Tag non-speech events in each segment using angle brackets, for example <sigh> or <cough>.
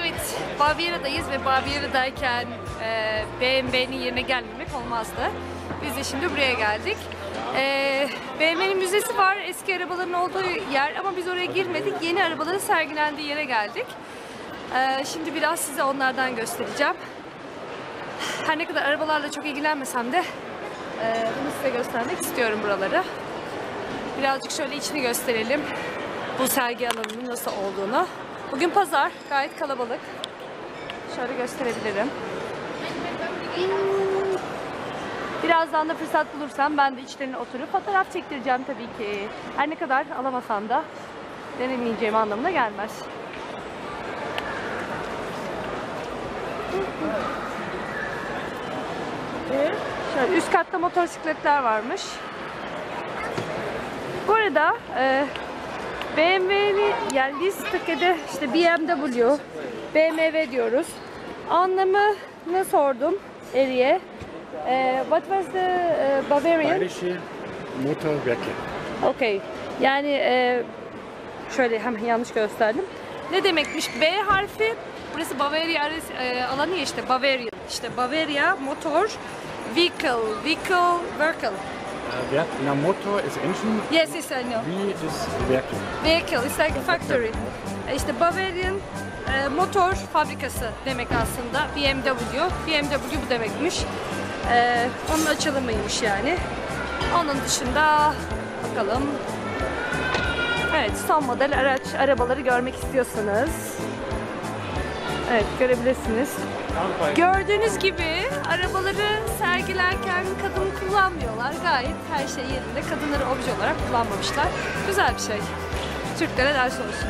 Evet, Baviera'dayız ve Baviera'dayken e, BMW'nin yerine gelmemek olmazdı. Biz de şimdi buraya geldik. E, BMW'nin müzesi var, eski arabaların olduğu yer ama biz oraya girmedik. Yeni arabaların sergilendiği yere geldik. E, şimdi biraz size onlardan göstereceğim. Her ne kadar arabalarla çok ilgilenmesem de e, bunu size göstermek istiyorum buraları. Birazcık şöyle içini gösterelim. Bu sergi alanının nasıl olduğunu. Bugün pazar, gayet kalabalık. Şöyle gösterebilirim. Birazdan da fırsat bulursam ben de içlerine oturup fotoğraf çektireceğim tabii ki. Her ne kadar alamasam da denemeyeceğim anlamına gelmez. Şöyle üst katta motosikletler varmış. Bu arada e, BMW'li yani biz Türkiye'de işte BMW, BMW diyoruz. Anlamını sordum Eri'ye. E, what was the e, Bavarian? Bayerische Motorwerke. Okay. Yani e, şöyle hemen yanlış gösterdim. Ne demekmiş? B harfi burası Bavaria e, alanı ya işte Bavarian. İşte Bavaria motor vehicle, vehicle, vehicle. Äh, Werk, na, Motor ist Engine, Yes, yes, I know. wie ist Werke. Vehicle, it's like a factory. İşte Bavarian e, motor fabrikası demek aslında. BMW. BMW bu demekmiş. E, onun açılımıymış yani. Onun dışında bakalım. Evet, son model araç arabaları görmek istiyorsanız. Evet, görebilirsiniz. Gördüğünüz gibi arabaları sergilerken kadın kullanmıyorlar. Gayet her şey yerinde. Kadınları obje olarak kullanmamışlar. Güzel bir şey. Türklere ders olsun.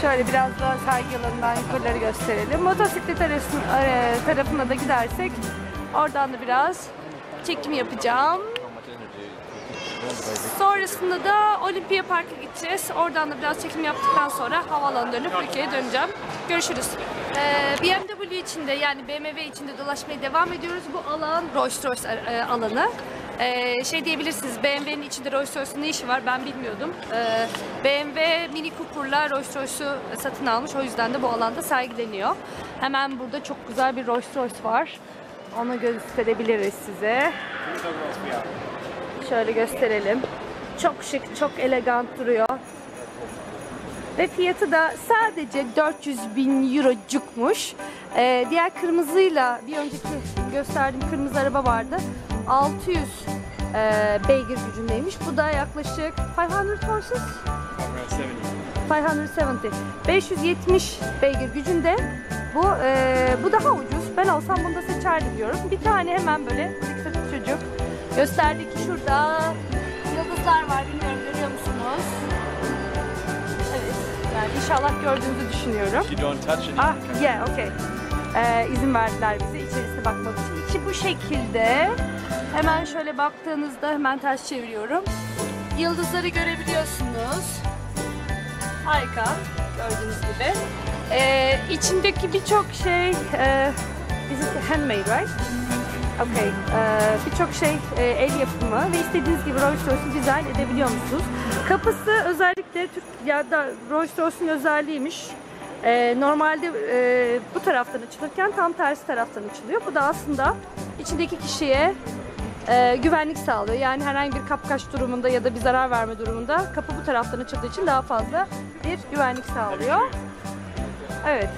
Şöyle biraz daha sergi alanından yukarıları gösterelim. Motosiklet arasın, e, tarafına da gidersek oradan da biraz çekim yapacağım. Sonrasında da Olimpiya Park'a gideceğiz. Oradan da biraz çekim yaptıktan sonra havaalanına dönüp ülkeye döneceğim. Görüşürüz. Ee, BMW içinde yani BMW içinde dolaşmaya devam ediyoruz. Bu alan Rolls Royce e, alanı. Ee, şey diyebilirsiniz BMW'nin içinde Rolls Royce'un ne işi var ben bilmiyordum. Ee, BMW Mini Cooper'la Rolls Royce'u satın almış. O yüzden de bu alanda sergileniyor. Hemen burada çok güzel bir Rolls Royce var. Onu gösterebiliriz size. Şöyle gösterelim. Çok şık, çok elegant duruyor. Ve fiyatı da sadece 400 bin eurocukmuş. Ee, diğer kırmızıyla bir önceki gösterdiğim kırmızı araba vardı. 600 e, beygir gücündeymiş. Bu da yaklaşık 500 horses. 570. 570 beygir gücünde. Bu e, bu daha ucuz. Ben olsam bunu da seçerdim diyorum. Bir tane hemen böyle sık çocuk gösterdi ki şurada yıldızlar var. Bilmiyorum görüyor musunuz? Evet. Yani inşallah gördüğünüzü düşünüyorum. You don't touch it. Ah, yeah, okay. Ee, izin verdiler bize içerisine bakmak için. İçi bu şekilde. Hemen şöyle baktığınızda hemen ters çeviriyorum. Yıldızları görebiliyorsunuz. Harika. Gördüğünüz gibi. Ee, içindeki birçok şey e, is it handmade right? Okay. Ee, birçok şey e, el yapımı ve istediğiniz gibi Rolls Royce'u dizayn edebiliyor musunuz? Kapısı özellikle Türk ya da Rolls Royce'un özelliğiymiş. Ee, normalde e, bu taraftan açılırken tam tersi taraftan açılıyor. Bu da aslında içindeki kişiye e, güvenlik sağlıyor. Yani herhangi bir kapkaç durumunda ya da bir zarar verme durumunda kapı bu taraftan açıldığı için daha fazla bir güvenlik sağlıyor. Evet.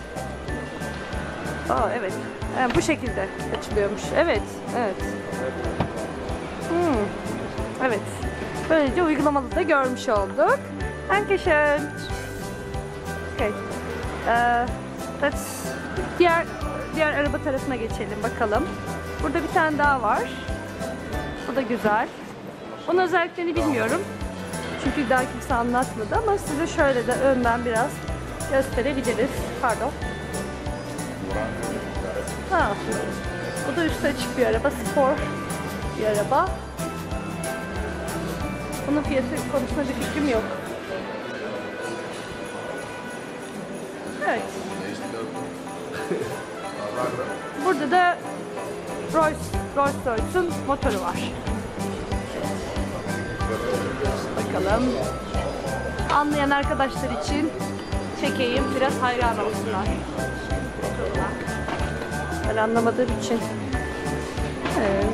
Aa, evet. Yani bu şekilde açılıyormuş. Evet, evet. Hmm. Evet. Böylece uygulamalı da görmüş olduk. Dankeschön. Okay. Let's diğer diğer araba tarafına geçelim bakalım. Burada bir tane daha var. Bu da güzel. Onun özelliklerini bilmiyorum. Çünkü daha kimse anlatmadı ama size şöyle de önden biraz gösterebiliriz. Pardon. Ha. Bu da üstü açık bir araba. Spor bir araba. Bunun fiyatı konusunda bir fikrim yok. Evet. <laughs> Burada da Rolls, Rolls Royce'un motoru var. Bakalım. Anlayan arkadaşlar için çekeyim. Biraz hayran olsunlar. Ben anlamadığım için. Evet.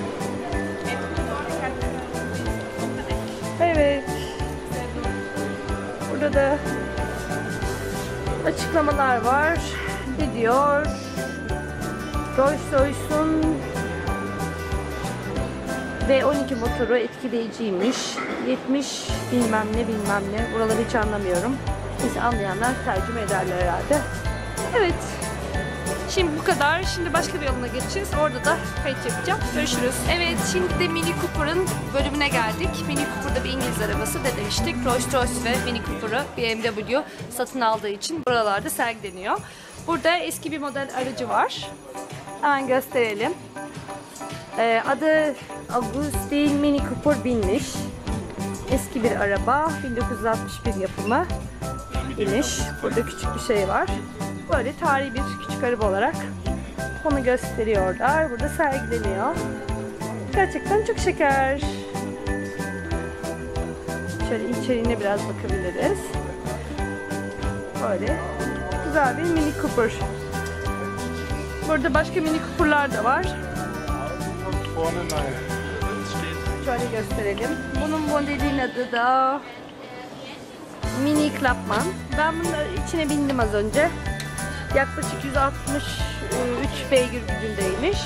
Evet. Burada da açıklamalar var. Ne diyor? Rolls Royce'un V12 motoru etkileyiciymiş. 70 bilmem ne bilmem ne. Buraları hiç anlamıyorum. Neyse anlayanlar tercüme ederler herhalde. Evet. Şimdi bu kadar. Şimdi başka bir yoluna geçeceğiz. Orada da kayıt yapacağım. Görüşürüz. Evet şimdi de Mini Cooper'ın bölümüne geldik. Mini Cooper'da bir İngiliz arabası da demiştik. Rolls Royce ve Mini Cooper'ı BMW satın aldığı için buralarda sergileniyor. Burada eski bir model aracı var. Hemen gösterelim. Ee, adı Augustine Mini Cooper binmiş. Eski bir araba. 1961 yapımı. Biniş. Burada küçük bir şey var. Böyle tarihi bir küçük araba olarak onu gösteriyorlar. Burada sergileniyor. Gerçekten çok şeker. Şöyle içeriğine biraz bakabiliriz. Böyle güzel bir Mini Cooper. Burada başka Mini Cooper'lar da var. Şöyle gösterelim. Bunun modelin adı da Mini Clubman. Ben bunun içine bindim az önce. Yaklaşık 163 beygir gücündeymiş.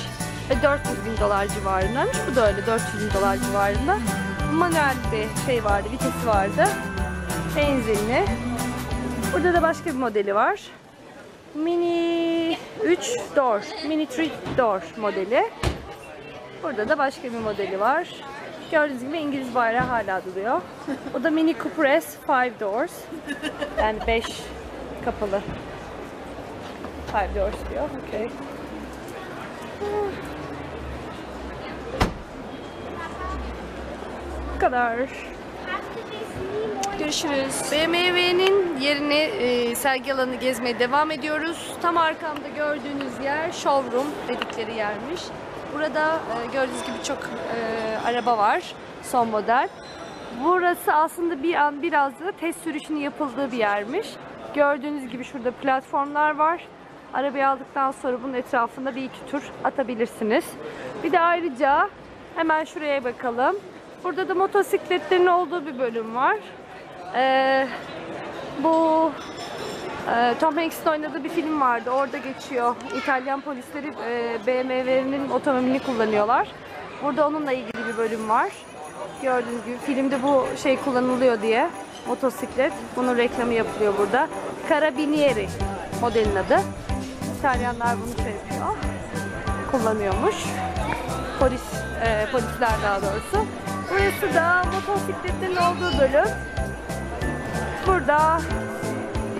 Ve 400 bin dolar civarındaymış. Bu da öyle 400 bin dolar civarında. Manuel bir şey vardı, vitesi vardı. Benzinli. Burada da başka bir modeli var. Mini 3 door, Mini 3 door modeli. Burada da başka bir modeli var. Gördüğünüz gibi İngiliz bayrağı hala duruyor. O da Mini Cooper S 5 doors. Yani 5 kapılı. 5 doors diyor. Okay. Bu kadar. Görüşürüz. BMW'nin yerini e, sergi alanı gezmeye devam ediyoruz. Tam arkamda gördüğünüz yer showroom dedikleri yermiş. Burada e, gördüğünüz gibi çok e, araba var. Son model. Burası aslında bir an biraz da test sürüşünün yapıldığı bir yermiş. Gördüğünüz gibi şurada platformlar var. Arabayı aldıktan sonra bunun etrafında bir iki tur atabilirsiniz. Bir de ayrıca hemen şuraya bakalım. Burada da motosikletlerin olduğu bir bölüm var. Ee, bu e, Tom Hanks'in oynadığı bir film vardı. Orada geçiyor. İtalyan polisleri e, BMW'nin otomobilini kullanıyorlar. Burada onunla ilgili bir bölüm var. Gördüğünüz gibi filmde bu şey kullanılıyor diye motosiklet. Bunun reklamı yapılıyor burada. Carabinieri modelin adı. İtalyanlar bunu yapıyor. Kullanıyormuş. Polis, e, polisler daha doğrusu. Burası da motosikletlerin olduğu bölüm. Burada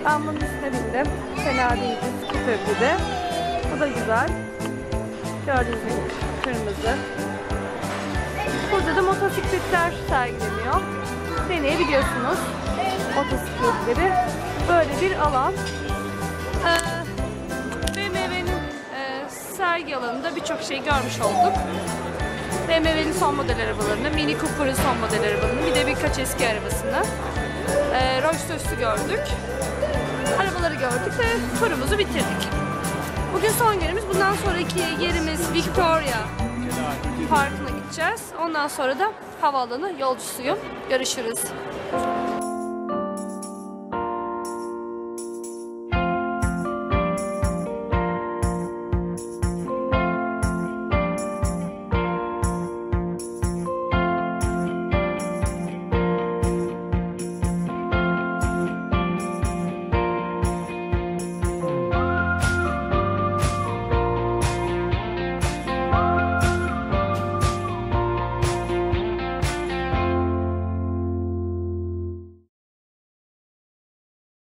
ben bunun üstüne bindim. Fena değildi. Scooter gibi. Bu da güzel. Gördüğünüz gibi kırmızı. Burada da motosikletler sergileniyor. Deneyebiliyorsunuz motosikletleri. Böyle bir alan. Ee, sergi alanında birçok şey görmüş olduk. BMW'nin son model arabalarını, Mini Cooper'ın son model arabalarını, bir de birkaç eski arabasını. E, Rolls Royce'u gördük. Arabaları gördük ve turumuzu bitirdik. Bugün son günümüz. Bundan sonraki yerimiz Victoria Parkı'na gideceğiz. Ondan sonra da havaalanı yolcusuyum. Görüşürüz.